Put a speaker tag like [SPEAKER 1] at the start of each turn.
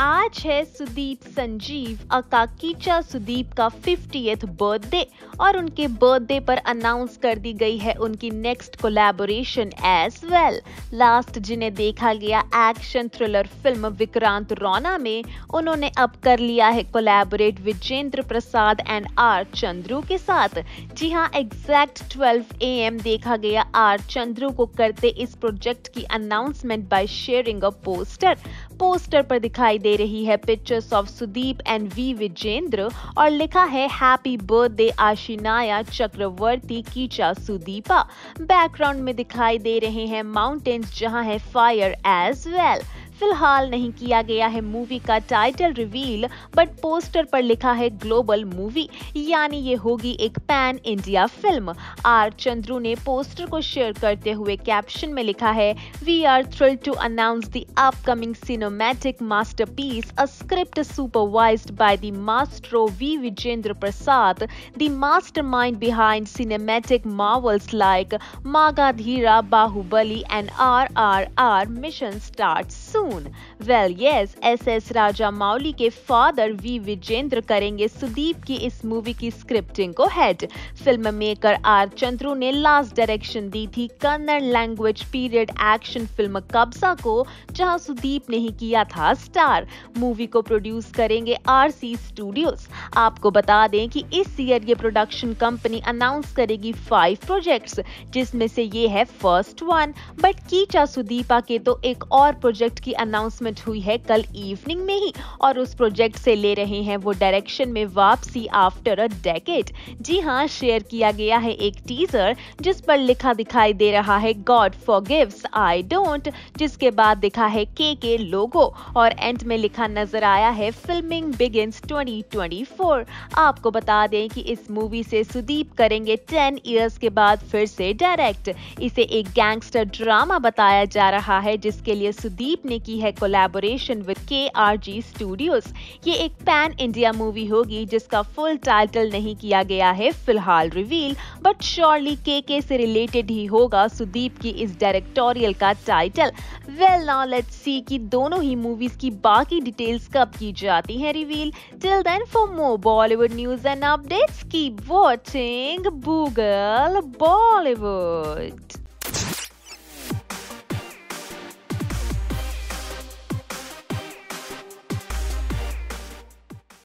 [SPEAKER 1] आज है सुदीप संजीव अकाकीचा सुदीप का फिफ्टीएथ बर्थडे और उनके बर्थडे पर अनाउंस कर दी गई है उनकी next collaboration as well last जिन्हें देखा गया एक्शन थ्रिलर फ़िल्म विक्रांत रौना में, उन्होंने अब कर लिया है collaborate Vijayendra Prasad and R Chandru के साथ। जी हाँ एग्जैक्ट 12 एम देखा गया आर चंद्रू को करते इस प्रोजेक्ट की announcement by sharing a poster poster पर दिखाई दे रही है pictures of Sudeep and V Vijayendra और लिखा है happy birthday Abhinaya Chakravarthy, Kichcha Sudeepa. Background में दिखाई दे रहे हैं माउंटेन्स जहाँ है फायर एज वेल फ़िलहाल नहीं किया गया है मूवी का टाइटल रिवील बट पोस्टर पर लिखा है ग्लोबल मूवी यानी ये होगी एक pan India film R Chandru ने पोस्टर को शेयर करते हुए कैप्शन में लिखा है we are thrill to announce the upcoming cinematic masterpiece a script supervised by the maestro V Vijayendra Prasad the mastermind behind cinematic marvels like Magadheera Baahubali and R R R mission start soon soon. Well, yes, S Rajamouli के father we Vijendra करेंगे सुदीप की इस movie की scripting को head film maker R Chandru ने last direction दी थी Kannada language period action film Kabzaa को जहाँ सुदीप ने ही किया था स्टार मूवी को प्रोड्यूस करेंगे आर सी स्टूडियोज आपको बता दें कि इस ईयर ये प्रोडक्शन कंपनी अनाउंस करेगी फाइव प्रोजेक्ट्स जिसमें से ये है first one but Kichcha Sudeepa के तो एक और प्रोजेक्ट की अनाउंसमेंट हुई है कल इवनिंग में ही और उस प्रोजेक्ट से ले रहे हैं वो डायरेक्शन में वापसी आफ्टर अ डेकेड जी हाँ शेयर किया गया है एक टीजर जिस पर लिखा दिखाई दे रहा है god forgives I don't जिसके बाद दिखा है, के के लोगो, और एंड में लिखा नज़र आया है फिल्मिंग बिगिंस 2024 आपको बता दें कि इस मूवी से सुदीप करेंगे 10 इयर्स के बाद फिर से डायरेक्ट इसे एक गैंगस्टर ड्रामा बताया जा रहा है, जिसके लिए सुदीप ने की है collaboration with K R G studios ये एक पैन इंडिया मूवी होगी, जिसका फुल टाइटल नहीं किया गया है, फ़िलहाल रिवील बट श्योरली के के से रिलेटेड ही होगा सुदीप की इस डायरेक्टोरियल का title well now let's see कि दोनों ही मूवीज़ की बाकी डिटेल्स कब की जाती हैं reveal till then for more Bollywood news and updates keep watching Google Bollywood